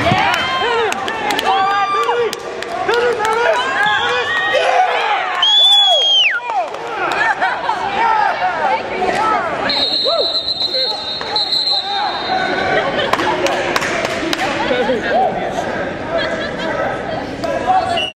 Yeah.